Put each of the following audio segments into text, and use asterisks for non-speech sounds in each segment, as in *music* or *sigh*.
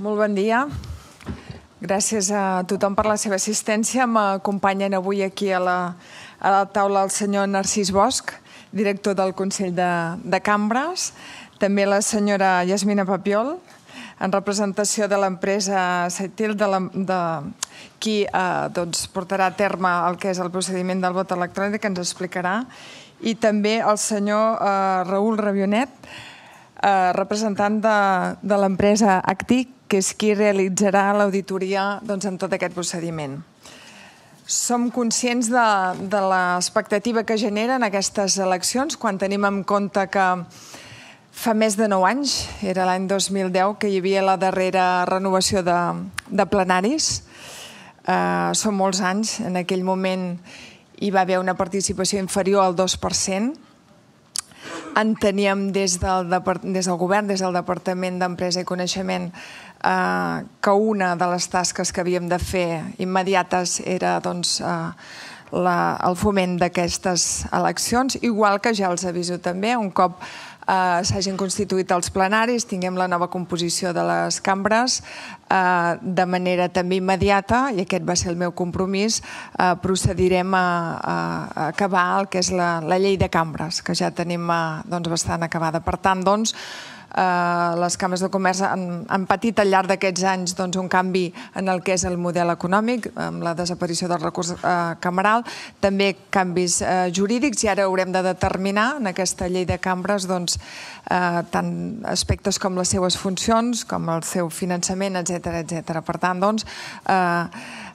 Molt bon dia. Gràcies a tothom per la seva assistència. M'acompanyen avui aquí a la, a la taula el senyor Narcís Bosch, director del Consell de, de Cambres, també la senyora Yasmina Papiol, en representació de l'empresa Setil, de, la, de qui eh, doncs, portarà a terme el que és el procediment del vot electrònic, que ens explicarà, i també el senyor eh, Raül Rabionet, eh, representant de, de l'empresa Actic, que és qui realitzarà l'auditoria doncs, en tot aquest procediment. Som conscients de, de l'expectativa que generen aquestes eleccions quan tenim en compte que fa més de 9 anys, era l'any 2010, que hi havia la darrera renovació de, de plenaris. Eh, són molts anys. En aquell moment hi va haver una participació inferior al 2%. Enteníem des del, des del govern, des del Departament d'Empresa i Coneixement, eh, que una de les tasques que havíem de fer immediates era doncs, eh, la, el foment d'aquestes eleccions, igual que ja els aviso també, un cop eh, s'hagin constituït els plenaris, tinguem la nova composició de les cambres eh, de manera també immediata, i aquest va ser el meu compromís, eh, procedirem a, a, acabar el que és la, la llei de cambres, que ja tenim eh, doncs, bastant acabada. Per tant, doncs, les cambres de comerç han, han patit al llarg d'aquests anys doncs, un canvi en el que és el model econòmic, amb la desaparició del recurs eh, cameral, també canvis eh, jurídics i ara haurem de determinar en aquesta llei de cambres doncs, eh, tant aspectes com les seues funcions, com el seu finançament, etc etc. Per tant, doncs, eh,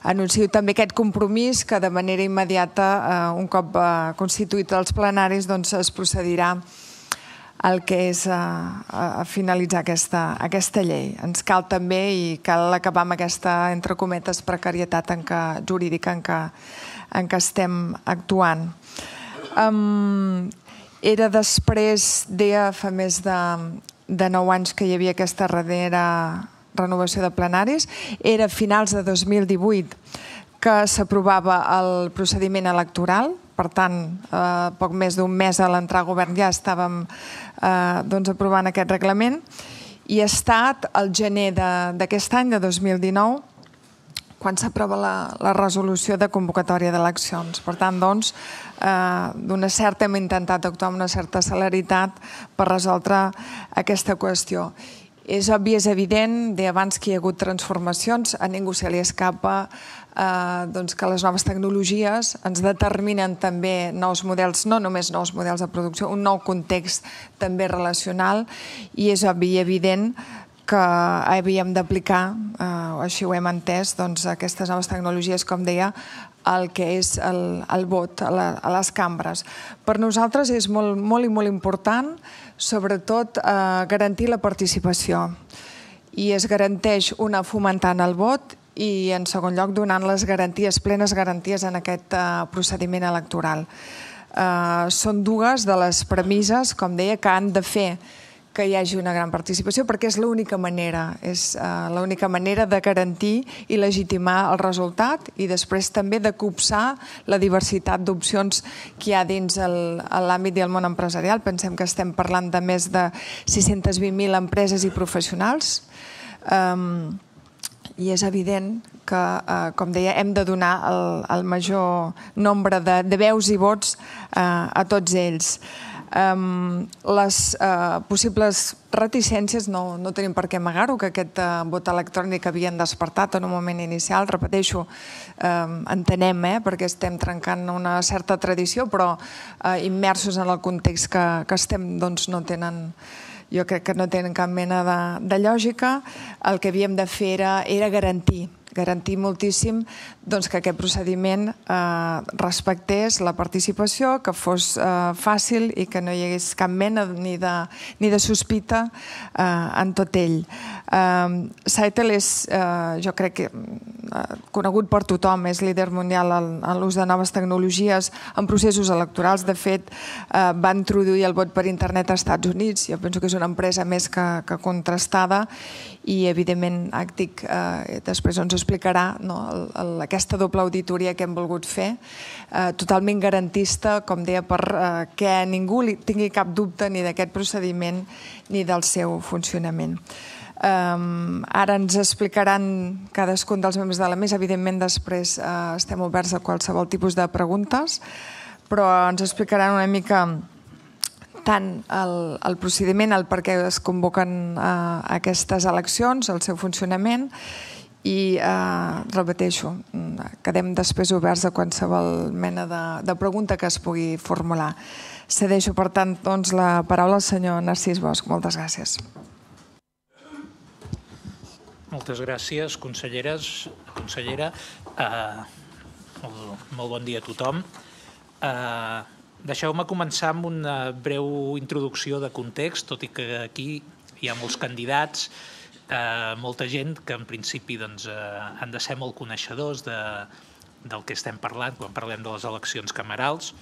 anuncio també aquest compromís que de manera immediata, eh, un cop eh, constituït els plenaris, doncs, es procedirà el que és a, a finalitzar aquesta, aquesta llei. Ens cal també i cal acabar amb aquesta, entre cometes, precarietat en què, jurídica en què, en què estem actuant. Um, era després, deia, fa més de, de 9 anys que hi havia aquesta darrera renovació de plenaris, era finals de 2018 que s'aprovava el procediment electoral, per tant, eh, poc més d'un mes a l'entrar al govern ja estàvem eh, doncs, aprovant aquest reglament i ha estat el gener d'aquest any, de 2019, quan s'aprova la, la resolució de convocatòria d'eleccions. Per tant, doncs, eh, d'una certa hem intentat actuar amb una certa celeritat per resoldre aquesta qüestió. És obvi, és evident, d'abans que hi ha hagut transformacions, a ningú se li escapa eh, doncs que les noves tecnologies ens determinen també nous models, no només nous models de producció, un nou context també relacional. I és obvi i evident que havíem d'aplicar, eh, així ho hem entès, doncs, aquestes noves tecnologies, com deia, el que és el, el vot a, la, a les cambres. Per nosaltres és molt, molt i molt important, sobretot, eh, garantir la participació i es garanteix una fomentant el vot i, en segon lloc, donant les garanties, plenes garanties en aquest uh, procediment electoral. Uh, són dues de les premisses, com deia, que han de fer que hi hagi una gran participació perquè és l'única manera, és uh, l'única manera de garantir i legitimar el resultat i després també de copsar la diversitat d'opcions que hi ha dins l'àmbit i el món empresarial. Pensem que estem parlant de més de 620.000 empreses i professionals. Um, i és evident que, eh, com deia, hem de donar el, el major nombre de, de veus i vots eh, a tots ells. Les uh, possibles reticències no, no tenim per què amagar-ho, que aquest uh, vot electrònic havien despertat en un moment inicial, repeteixo, entenem, eh, perquè estem trencant una certa tradició, però uh, immersos en el context que, que estem doncs, no tenen jo crec que no tenen cap mena de, de lògica. El que havíem de fer era, era garantir garantir moltíssim doncs, que aquest procediment eh, respectés la participació, que fos eh, fàcil i que no hi hagués cap mena ni de, ni de sospita eh, en tot ell. Saitel és, eh, jo crec que eh, conegut per tothom, és líder mundial en, en l'ús de noves tecnologies en processos electorals. De fet, eh, va introduir el vot per internet als Estats Units. Jo penso que és una empresa més que, que contrastada i, evidentment, Àctic eh, després ens explicarà no, aquesta doble auditoria que hem volgut fer, eh, totalment garantista, com deia, per eh, que ningú tingui cap dubte ni d'aquest procediment ni del seu funcionament. Ara ens explicaran cadascun dels membres de la mesa. Evidentment, després uh, estem oberts a qualsevol tipus de preguntes, però ens explicaran una mica tant el, el procediment, el per què es convoquen uh, aquestes eleccions, el seu funcionament, i uh, repeteixo, quedem després oberts a qualsevol mena de, de pregunta que es pugui formular. Cedeixo, per tant, doncs, la paraula al senyor Narcís Bosch. Moltes gràcies. Moltes gràcies, conselleres, consellera. Uh, molt, molt bon dia a tothom. Uh, Deixeu-me començar amb una breu introducció de context, tot i que aquí hi ha molts candidats, uh, molta gent que en principi doncs, uh, han de ser molt coneixedors de, del que estem parlant quan parlem de les eleccions camerals,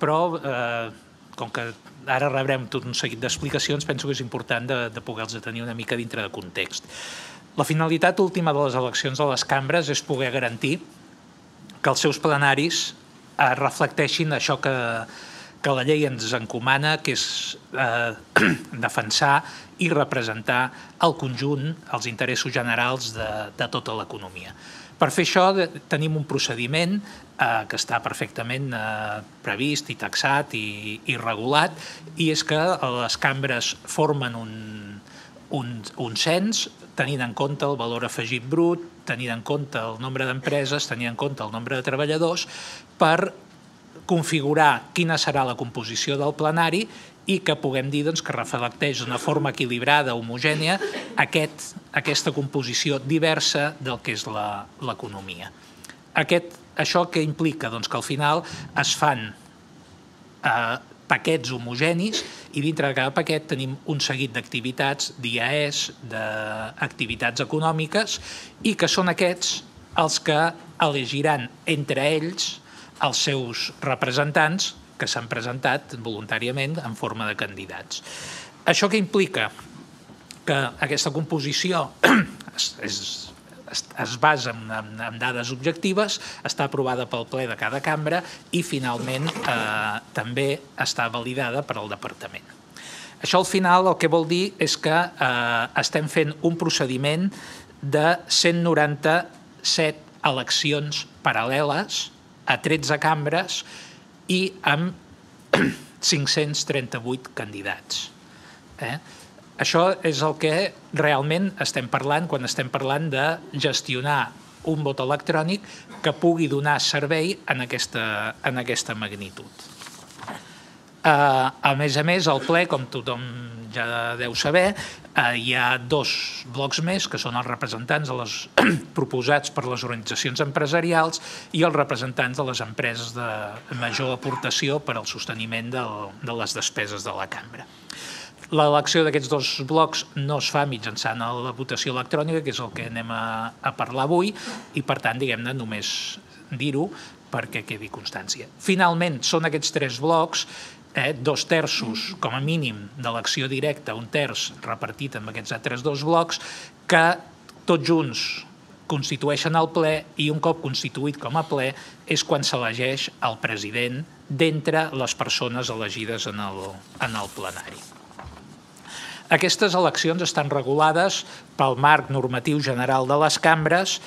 però eh, com que ara rebrem tot un seguit d'explicacions, penso que és important de, de poder-los tenir una mica dintre de context. La finalitat última de les eleccions a les cambres és poder garantir que els seus plenaris eh, reflecteixin això que, que la llei ens encomana, que és eh, *clears throat* defensar i representar el conjunt, els interessos generals de, de tota l'economia. Per fer això tenim un procediment eh, que està perfectament eh, previst i taxat i, i regulat, i és que les cambres formen un, un, un cens tenint en compte el valor afegit brut, tenint en compte el nombre d'empreses, tenint en compte el nombre de treballadors, per configurar quina serà la composició del plenari i que puguem dir doncs, que reflecteix d'una forma equilibrada, homogènia, aquest, aquesta composició diversa del que és l'economia. Aquest, això que implica doncs, que al final es fan eh, paquets homogenis i dintre de cada paquet tenim un seguit d'activitats d'IAS, d'activitats econòmiques i que són aquests els que elegiran entre ells els seus representants que s'han presentat voluntàriament en forma de candidats. Això que implica que aquesta composició *clears throat* és es, basa en, en, en dades objectives, està aprovada pel ple de cada cambra i finalment eh, també està validada per al departament. Això al final el que vol dir és que eh, estem fent un procediment de 197 eleccions paral·leles a 13 cambres i amb *clears throat* 538 candidats. Eh? Això és el que realment estem parlant quan estem parlant de gestionar un vot electrònic que pugui donar servei en aquesta, en aquesta magnitud. Uh, a més a més, al ple, com tothom ja deu saber, uh, hi ha dos blocs més, que són els representants de les, *clears throat* proposats per les organitzacions empresarials i els representants de les empreses de major aportació per al sosteniment del, de les despeses de la cambra. L'elecció d'aquests dos blocs no es fa mitjançant la votació electrònica, que és el que anem a, a parlar avui, i per tant, diguem-ne, només dir-ho perquè quedi constància. Finalment, són aquests tres blocs eh, dos terços, com a mínim, d'elecció directa, un terç repartit amb aquests altres dos blocs, que tots junts constitueixen el ple i un cop constituït com a ple és quan s'elegeix el president d'entre les persones elegides en el, en el plenari. Aquestes eleccions estan regulades pel marc normatiu general de les cambres,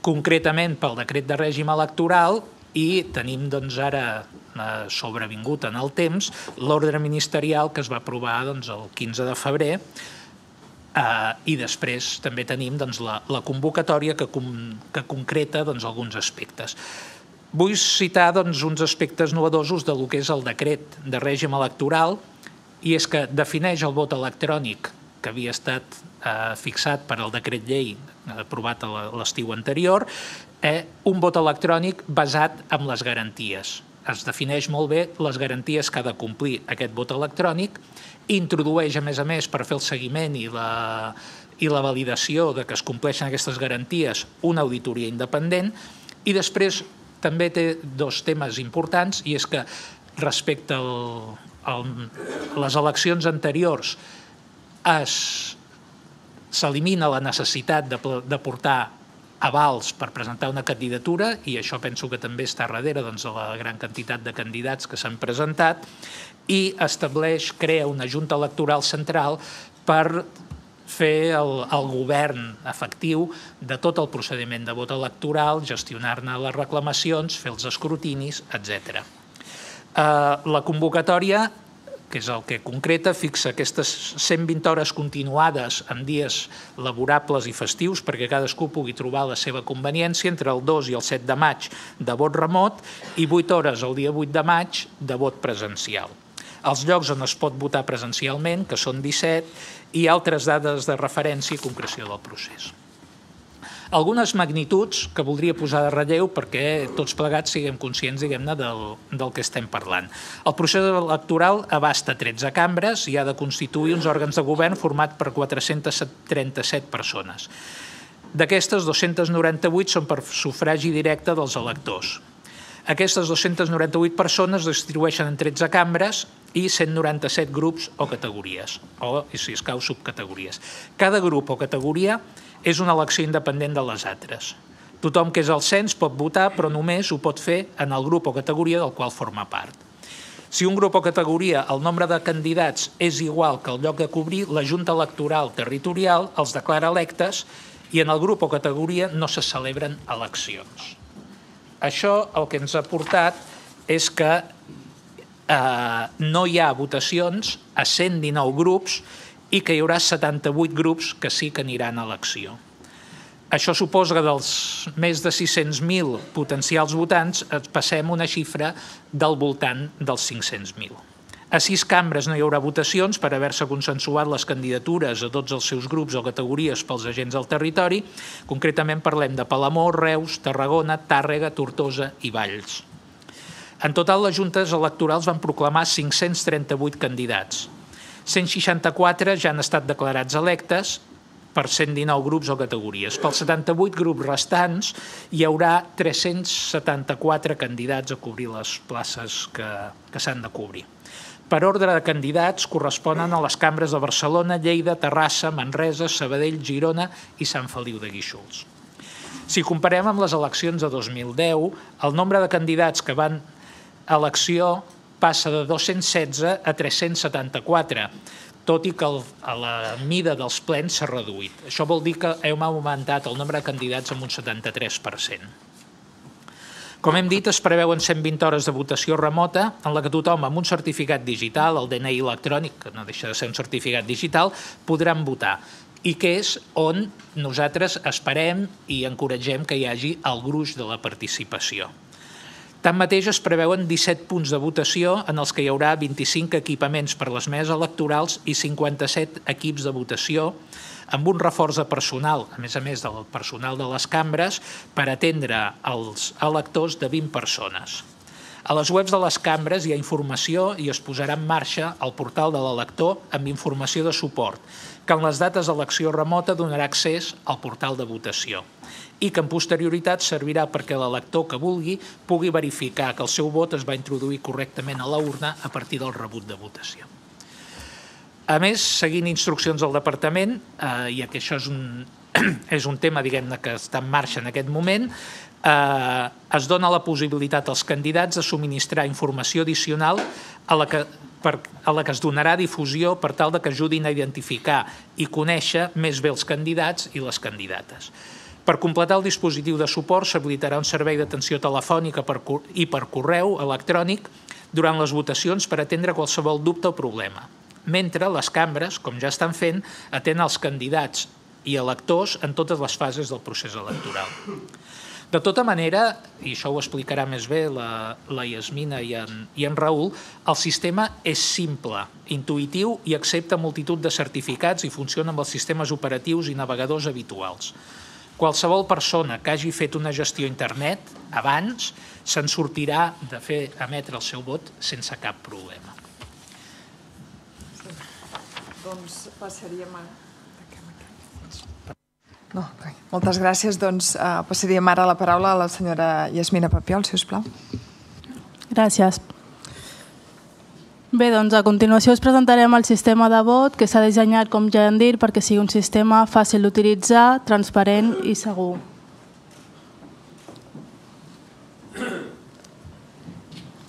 concretament pel decret de règim electoral i tenim doncs, ara eh, sobrevingut en el temps l'ordre ministerial que es va aprovar doncs, el 15 de febrer eh, i després també tenim doncs, la, la convocatòria que, com, que concreta doncs, alguns aspectes. Vull citar doncs, uns aspectes novedosos de lo que és el decret de règim electoral, i és que defineix el vot electrònic que havia estat eh, fixat per al decret llei aprovat a l'estiu anterior, eh, un vot electrònic basat en les garanties. Es defineix molt bé les garanties que ha de complir aquest vot electrònic, introdueix, a més a més, per fer el seguiment i la, i la validació de que es compleixen aquestes garanties, una auditoria independent, i després també té dos temes importants, i és que respecte al, el, les eleccions anteriors s'elimina la necessitat de, de portar avals per presentar una candidatura i això penso que també està darrere doncs, de la gran quantitat de candidats que s'han presentat i estableix, crea una junta electoral central per fer el, el govern efectiu de tot el procediment de vot electoral, gestionar-ne les reclamacions, fer els escrutinis, etc. Eh, la convocatòria que és el que concreta, fixa aquestes 120 hores continuades en dies laborables i festius perquè cadascú pugui trobar la seva conveniència entre el 2 i el 7 de maig de vot remot i 8 hores el dia 8 de maig de vot presencial. Els llocs on es pot votar presencialment, que són 17, i altres dades de referència i concreció del procés. Algunes magnituds que voldria posar de relleu perquè tots plegats siguem conscients, diguem-ne, del, del que estem parlant. El procés electoral abasta 13 cambres i ha de constituir uns òrgans de govern format per 437 persones. D'aquestes, 298 són per sufragi directe dels electors. Aquestes 298 persones es distribueixen en 13 cambres i 197 grups o categories, o, si escau, subcategories. Cada grup o categoria és una elecció independent de les altres. Tothom que és al cens pot votar, però només ho pot fer en el grup o categoria del qual forma part. Si un grup o categoria, el nombre de candidats és igual que el lloc de cobrir, la Junta Electoral Territorial els declara electes i en el grup o categoria no se celebren eleccions. Això el que ens ha portat és que eh, no hi ha votacions a 119 grups i que hi haurà 78 grups que sí que aniran a elecció. Això suposa que dels més de 600.000 potencials votants passem una xifra del voltant dels 500.000. A sis cambres no hi haurà votacions per haver-se consensuat les candidatures a tots els seus grups o categories pels agents del territori. Concretament parlem de Palamós, Reus, Tarragona, Tàrrega, Tortosa i Valls. En total, les juntes electorals van proclamar 538 candidats, 164 ja han estat declarats electes per 119 grups o categories. Pels 78 grups restants hi haurà 374 candidats a cobrir les places que, que s'han de cobrir. Per ordre de candidats corresponen a les cambres de Barcelona, Lleida, Terrassa, Manresa, Sabadell, Girona i Sant Feliu de Guíxols. Si comparem amb les eleccions de 2010, el nombre de candidats que van a elecció passa de 216 a 374, tot i que el, a la mida dels plens s'ha reduït. Això vol dir que hem augmentat el nombre de candidats amb un 73%. Com hem dit, es preveuen 120 hores de votació remota en la que tothom amb un certificat digital, el DNI electrònic, que no deixa de ser un certificat digital, podran votar i que és on nosaltres esperem i encoratgem que hi hagi el gruix de la participació. Tanmateix es preveuen 17 punts de votació en els que hi haurà 25 equipaments per les meses electorals i 57 equips de votació amb un reforç de personal, a més a més del personal de les cambres, per atendre els electors de 20 persones. A les webs de les cambres hi ha informació i es posarà en marxa el portal de l'elector amb informació de suport, que en les dates d'elecció remota donarà accés al portal de votació i que en posterioritat servirà perquè l'elector que vulgui pugui verificar que el seu vot es va introduir correctament a la urna a partir del rebut de votació. A més, seguint instruccions del departament, eh, ja que això és un, *clears throat* és un tema diguem-ne que està en marxa en aquest moment, eh, es dona la possibilitat als candidats de subministrar informació addicional a la que per, a la que es donarà difusió per tal de que ajudin a identificar i conèixer més bé els candidats i les candidates. Per completar el dispositiu de suport s'habilitarà un servei d'atenció telefònica per, i per correu electrònic durant les votacions per atendre qualsevol dubte o problema. Mentre les cambres, com ja estan fent, atenen els candidats i electors en totes les fases del procés electoral. De tota manera, i això ho explicarà més bé la, la Yasmina i en, i en Raül, el sistema és simple, intuïtiu i accepta multitud de certificats i funciona amb els sistemes operatius i navegadors habituals. Qualsevol persona que hagi fet una gestió a internet abans se'n sortirà de fer emetre el seu vot sense cap problema. Doncs passaríem a... No, moltes gràcies. Doncs uh, passaríem ara la paraula a la senyora Yasmina Papiol, si us plau. Gràcies. Bé, doncs a continuació us presentarem el sistema de vot que s'ha dissenyat, com ja hem dit, perquè sigui un sistema fàcil d'utilitzar, transparent i segur.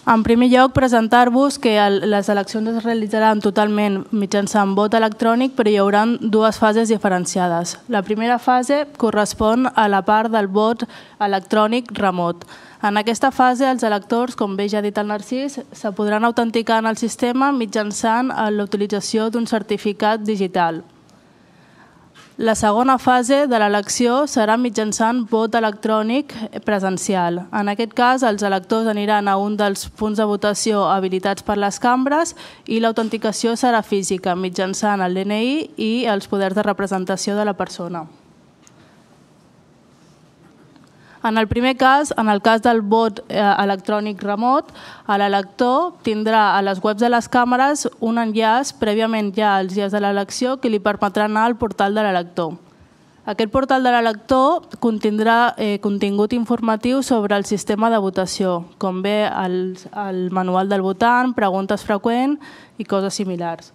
En primer lloc, presentar-vos que les eleccions es realitzaran totalment mitjançant vot electrònic, però hi haurà dues fases diferenciades. La primera fase correspon a la part del vot electrònic remot. En aquesta fase, els electors, com bé ja ha dit el Narcís, se podran autenticar en el sistema mitjançant l'utilització d'un certificat digital. La segona fase de l'elecció serà mitjançant vot electrònic presencial. En aquest cas, els electors aniran a un dels punts de votació habilitats per les cambres i l'autenticació serà física, mitjançant el DNI i els poders de representació de la persona. En el primer cas, en el cas del vot eh, electrònic remot, l'elector tindrà a les webs de les càmeres un enllaç prèviament ja als dies de l'elecció que li permetrà anar al portal de l'elector. Aquest portal de l'elector contindrà eh, contingut informatiu sobre el sistema de votació, com bé el, el manual del votant, preguntes freqüents i coses similars.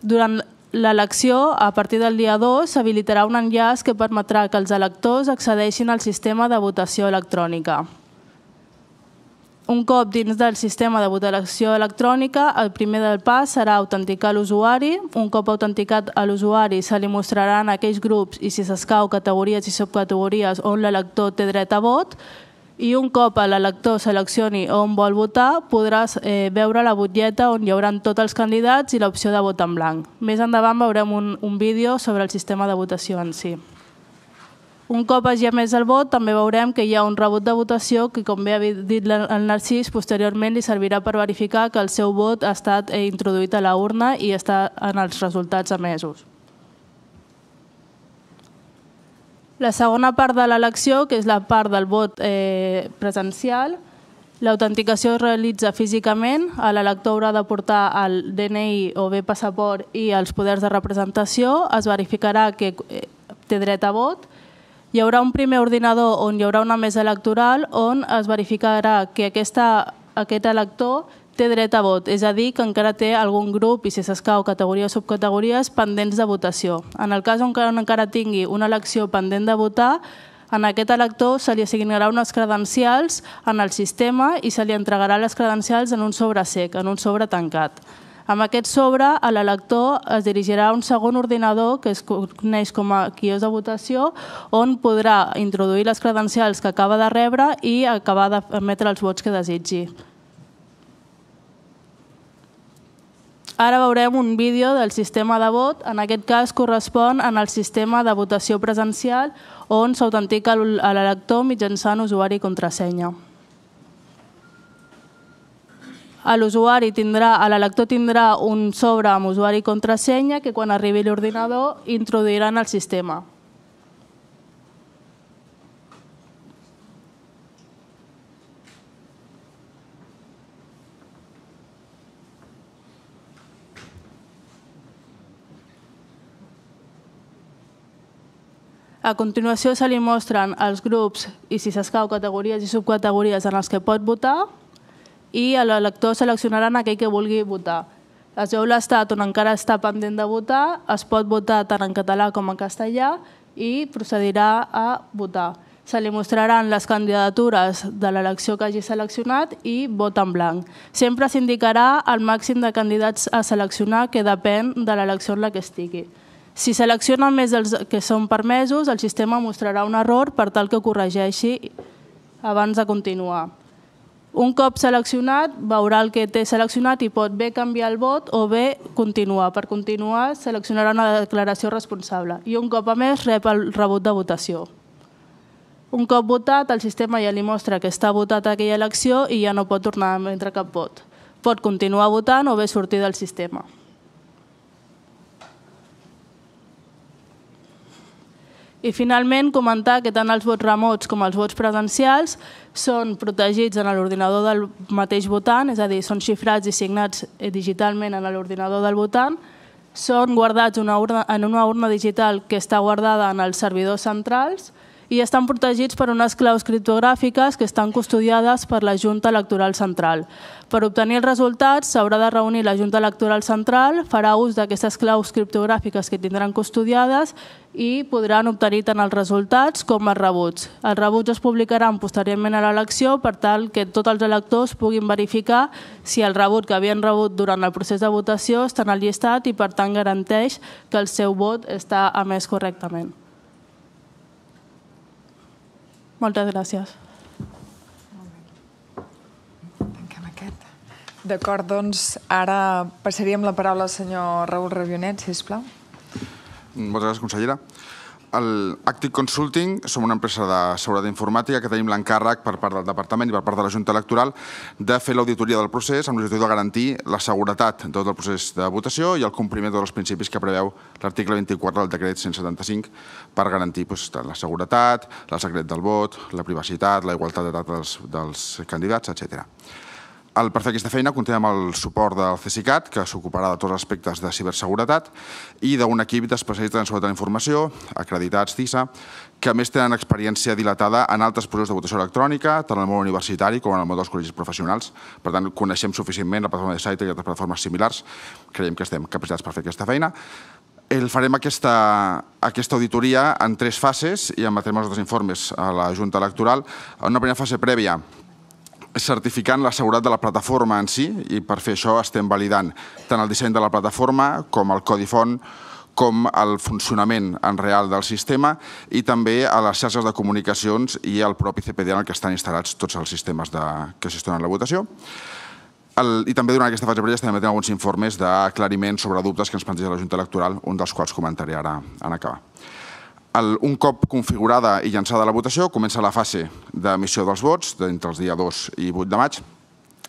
Durant l'elecció, a partir del dia 2, s'habilitarà un enllaç que permetrà que els electors accedeixin al sistema de votació electrònica. Un cop dins del sistema de votació electrònica, el primer del pas serà autenticar l'usuari. Un cop autenticat a l'usuari, se li mostraran aquells grups i, si s'escau, categories i subcategories on l'elector té dret a vot i un cop l'elector seleccioni on vol votar, podràs eh, veure la butlleta on hi haurà tots els candidats i l'opció de vot en blanc. Més endavant veurem un, un vídeo sobre el sistema de votació en si. Un cop hagi emès el vot, també veurem que hi ha un rebut de votació que, com bé ha dit el Narcís, posteriorment li servirà per verificar que el seu vot ha estat eh, introduït a la urna i està en els resultats emesos. La segona part de l'elecció, que és la part del vot eh, presencial, l'autenticació es realitza físicament, l'elector haurà de portar el DNI o bé passaport i els poders de representació, es verificarà que eh, té dret a vot, hi haurà un primer ordinador on hi haurà una mesa electoral on es verificarà que aquesta, aquest elector té dret a vot, és a dir, que encara té algun grup, i si s'escau categoria o subcategories, pendents de votació. En el cas on encara tingui una elecció pendent de votar, en aquest elector se li assignarà unes credencials en el sistema i se li entregarà les credencials en un sobre sec, en un sobre tancat. Amb aquest sobre, a l'elector es dirigirà a un segon ordinador que es coneix com a quios de votació, on podrà introduir les credencials que acaba de rebre i acabar d'emetre els vots que desitgi. Ara veurem un vídeo del sistema de vot. En aquest cas correspon en el sistema de votació presencial on s'autentica l'elector mitjançant usuari i contrasenya. L'usuari tindrà, l'elector tindrà un sobre amb usuari i contrasenya que quan arribi l'ordinador introduirà en el sistema. A continuació se li mostren els grups i, si s'escau, categories i subcategories en els que pot votar i l'elector seleccionarà aquell que vulgui votar. Es veu l'estat on encara està pendent de votar, es pot votar tant en català com en castellà i procedirà a votar. Se li mostraran les candidatures de l'elecció que hagi seleccionat i vot en blanc. Sempre s'indicarà el màxim de candidats a seleccionar que depèn de l'elecció en la que estigui. Si selecciona més dels que són permesos, el sistema mostrarà un error per tal que corregeixi abans de continuar. Un cop seleccionat, veurà el que té seleccionat i pot bé canviar el vot o bé continuar. Per continuar, seleccionarà una declaració responsable i un cop a més rep el rebut de votació. Un cop votat, el sistema ja li mostra que està votat aquella elecció i ja no pot tornar a emetre cap vot. Pot continuar votant o bé sortir del sistema. I finalment comentar que tant els vots remots com els vots presencials són protegits en l'ordinador del mateix votant, és a dir, són xifrats i signats eh, digitalment en l'ordinador del votant, són guardats una urna, en una urna digital que està guardada en els servidors centrals i estan protegits per unes claus criptogràfiques que estan custodiades per la Junta Electoral Central. Per obtenir els resultats s'haurà de reunir la Junta Electoral Central, farà ús d'aquestes claus criptogràfiques que tindran custodiades i podran obtenir tant els resultats com els rebuts. Els rebuts es publicaran posteriorment a l'elecció per tal que tots els electors puguin verificar si el rebut que havien rebut durant el procés de votació està en el llistat i per tant garanteix que el seu vot està emès correctament. Moltes gràcies. D'acord, doncs ara passaríem la paraula al senyor Raül Rabionet, si plau. Moltes gràcies, consellera. El Actic Consulting som una empresa de seguretat informàtica que tenim l'encàrrec per part del Departament i per part de la Junta Electoral de fer l'auditoria del procés amb l'objectiu de garantir la seguretat de tot el procés de votació i el compliment de tots els principis que preveu l'article 24 del decret 175 per garantir doncs, la seguretat, el secret del vot, la privacitat, la igualtat de data dels, dels candidats, etc. El per fer aquesta feina comptem amb el suport del CSICAT, que s'ocuparà de tots els aspectes de ciberseguretat, i d'un equip d'especialistes en seguretat de la informació, acreditats CISA, que a més tenen experiència dilatada en altres processos de votació electrònica, tant en el món universitari com en el món dels col·legis professionals. Per tant, coneixem suficientment la plataforma de site i altres plataformes similars. Creiem que estem capacitats per fer aquesta feina. El farem aquesta, aquesta auditoria en tres fases i emetrem els altres informes a la Junta Electoral. En una primera fase prèvia certificant la seguretat de la plataforma en si i per fer això estem validant tant el disseny de la plataforma com el codi font com el funcionament en real del sistema i també a les xarxes de comunicacions i el propi CPD en el que estan instal·lats tots els sistemes de, que gestionen la votació. El, I també durant aquesta fase prèvia estem emetent alguns informes d'aclariment sobre dubtes que ens planteja la Junta Electoral, un dels quals comentaré ara en acabar. Un cop configurada i llançada la votació, comença la fase d'emissió dels vots, d'entre els dia 2 i 8 de maig,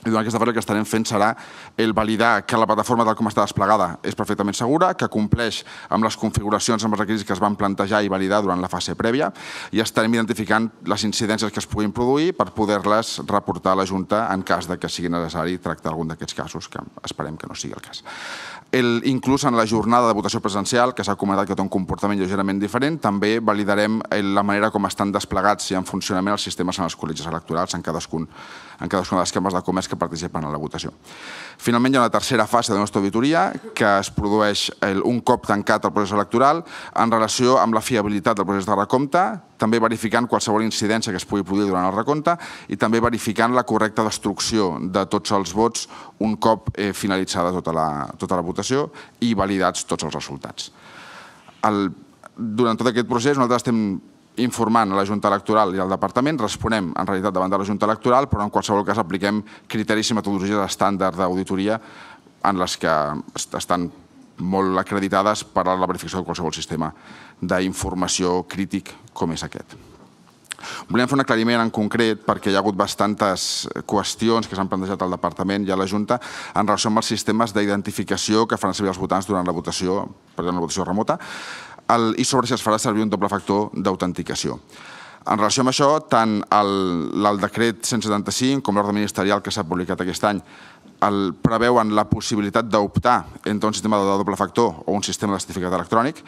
i durant aquesta fase el que estarem fent serà el validar que la plataforma tal com està desplegada és perfectament segura, que compleix amb les configuracions, amb els requisits que es van plantejar i validar durant la fase prèvia i estarem identificant les incidències que es puguin produir per poder-les reportar a la Junta en cas de que sigui necessari tractar algun d'aquests casos, que esperem que no sigui el cas. El, inclús en la jornada de votació presencial, que s'ha comentat que té un comportament lleugerament diferent, també validarem la manera com estan desplegats i en funcionament els sistemes en els col·legis electorals en cadascun en cadascuna de les cambres de comerç que participen en la votació. Finalment, hi ha una tercera fase de la nostra auditoria que es produeix un cop tancat el procés electoral en relació amb la fiabilitat del procés de recompte, també verificant qualsevol incidència que es pugui produir durant el recompte i també verificant la correcta destrucció de tots els vots un cop eh, finalitzada tota la, tota la votació i validats tots els resultats. Durant tot aquest procés nosaltres estem informant a la Junta Electoral i al Departament, responem en realitat davant de la Junta Electoral, però en qualsevol cas apliquem criteris i metodologies estàndard d'auditoria en les que estan molt acreditades per a la verificació de qualsevol sistema d'informació crític com és aquest. Volem fer un aclariment en concret perquè hi ha hagut bastantes qüestions que s'han plantejat al Departament i a la Junta en relació amb els sistemes d'identificació que faran servir els votants durant la votació, per la votació remota, el, i sobre si es farà servir un doble factor d'autenticació. En relació amb això, tant el, el decret 175 com l'ordre ministerial que s'ha publicat aquest any el, preveuen la possibilitat d'optar entre un sistema de doble factor o un sistema de certificat electrònic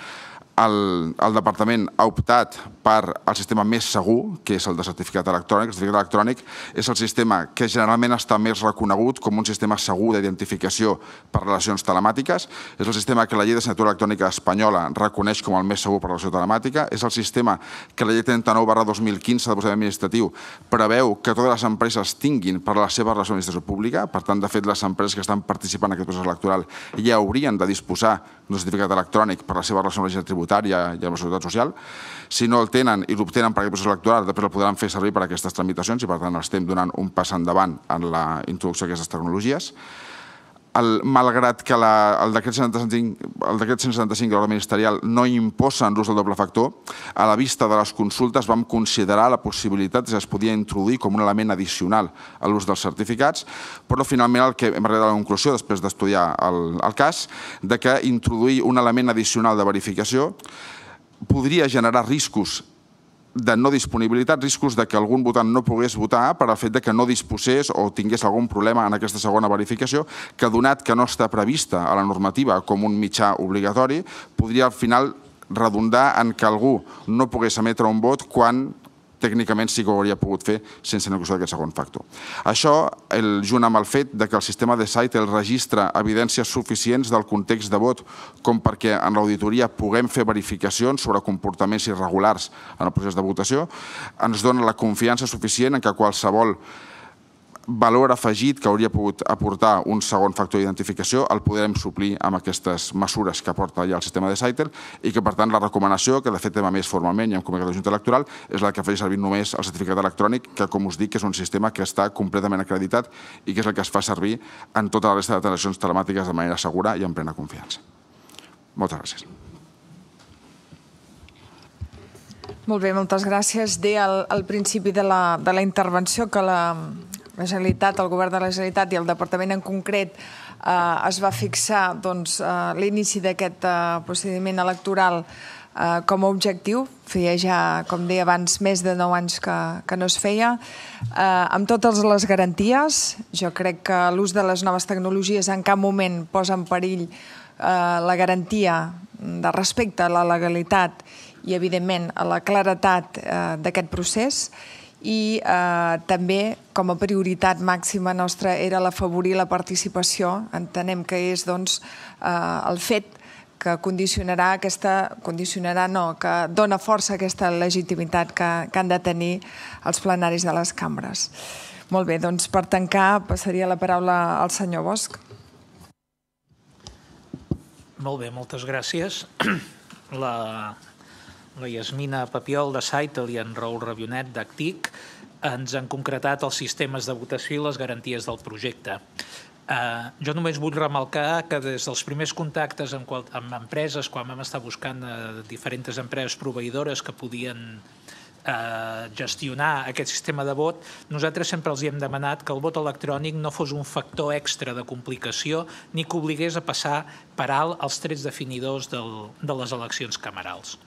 el, el departament ha optat per el sistema més segur, que és el de certificat electrònic. El certificat electrònic és el sistema que generalment està més reconegut com un sistema segur d'identificació per relacions telemàtiques. És el sistema que la llei de signatura electrònica espanyola reconeix com el més segur per relació telemàtica. És el sistema que la llei 39 barra 2015 de procediment administratiu preveu que totes les empreses tinguin per a la seva relació d'administració pública. Per tant, de fet, les empreses que estan participant en aquest procés electoral ja haurien de disposar d'un certificat electrònic per a la seva relació amb la i amb la seguretat social. Si no el tenen i l'obtenen per aquest procés electoral, després el podran fer servir per aquestes tramitacions i per tant estem donant un pas endavant en la introducció d'aquestes tecnologies el, malgrat que la, el, decret 175, el decret 175 de l'ordre ministerial no imposa l'ús del doble factor, a la vista de les consultes vam considerar la possibilitat que es podia introduir com un element addicional a l'ús dels certificats, però finalment el que hem arribat a la conclusió, després d'estudiar el, el cas, de que introduir un element addicional de verificació podria generar riscos de no disponibilitat, riscos de que algun votant no pogués votar per al fet de que no disposés o tingués algun problema en aquesta segona verificació, que donat que no està prevista a la normativa com un mitjà obligatori, podria al final redundar en que algú no pogués emetre un vot quan tècnicament sí que ho hauria pogut fer sense negociar d'aquest segon factor. Això, el, junt amb el fet de que el sistema de site el registra evidències suficients del context de vot com perquè en l'auditoria puguem fer verificacions sobre comportaments irregulars en el procés de votació, ens dona la confiança suficient en que qualsevol valor afegit que hauria pogut aportar un segon factor d'identificació el podrem suplir amb aquestes mesures que aporta ja el sistema de CITEL i que, per tant, la recomanació, que de fet hem més formalment i hem comunicat la Junta Electoral, és la que faci servir només el certificat electrònic, que, com us dic, és un sistema que està completament acreditat i que és el que es fa servir en tota la resta de televisions telemàtiques de manera segura i amb plena confiança. Moltes gràcies. Molt bé, moltes gràcies. Deia al principi de la, de la intervenció que la, la Generalitat, el govern de la Generalitat i el Departament en concret eh, es va fixar doncs, eh, l'inici d'aquest eh, procediment electoral eh, com a objectiu. Feia ja, com deia abans, més de 9 anys que, que no es feia. Eh, amb totes les garanties, jo crec que l'ús de les noves tecnologies en cap moment posa en perill eh, la garantia de respecte a la legalitat i, evidentment, a la claretat eh, d'aquest procés i eh, també com a prioritat màxima nostra era l'afavorir la participació. Entenem que és doncs, eh, el fet que condicionarà aquesta, condicionarà no, que dona força a aquesta legitimitat que, que han de tenir els plenaris de les cambres. Molt bé, doncs per tancar passaria la paraula al senyor Bosch. Molt bé, moltes gràcies. La, la Yasmina Papiol de Saitel i en Raül Rabionet d'Actic ens han concretat els sistemes de votació i les garanties del projecte. Uh, jo només vull remarcar que des dels primers contactes amb, qual, amb empreses, quan vam estar buscant uh, diferents empreses proveïdores que podien uh, gestionar aquest sistema de vot, nosaltres sempre els hi hem demanat que el vot electrònic no fos un factor extra de complicació ni que obligués a passar per alt els trets definidors del, de les eleccions camerals.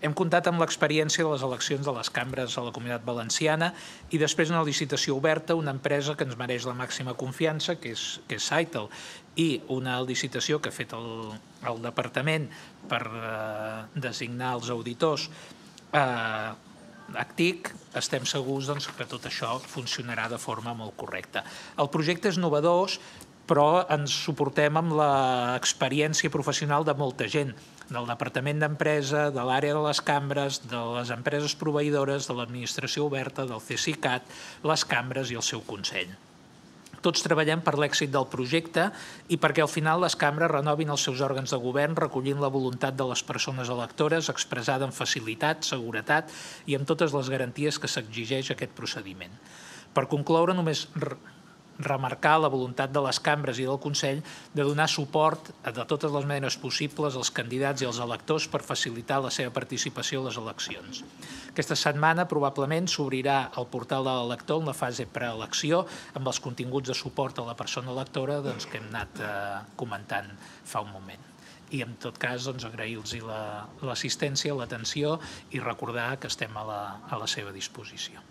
Hem comptat amb l'experiència de les eleccions de les cambres a la Comunitat Valenciana i després una licitació oberta, una empresa que ens mereix la màxima confiança, que és, que és Saitel, i una licitació que ha fet el, el Departament per eh, designar els auditors eh, Actic, estem segurs doncs, que tot això funcionarà de forma molt correcta. El projecte és novedós, però ens suportem amb l'experiència professional de molta gent, del Departament d'Empresa, de l'àrea de les cambres, de les empreses proveïdores, de l'administració oberta, del CSICAT, les cambres i el seu Consell. Tots treballem per l'èxit del projecte i perquè al final les cambres renovin els seus òrgans de govern recollint la voluntat de les persones electores expressada amb facilitat, seguretat i amb totes les garanties que s'exigeix aquest procediment. Per concloure, només remarcar la voluntat de les cambres i del Consell de donar suport de totes les maneres possibles als candidats i als electors per facilitar la seva participació a les eleccions. Aquesta setmana probablement s'obrirà el portal de l'elector en la fase preelecció amb els continguts de suport a la persona electora doncs, que hem anat eh, comentant fa un moment i en tot cas doncs, agrair-los l'assistència, la, l'atenció i recordar que estem a la, a la seva disposició.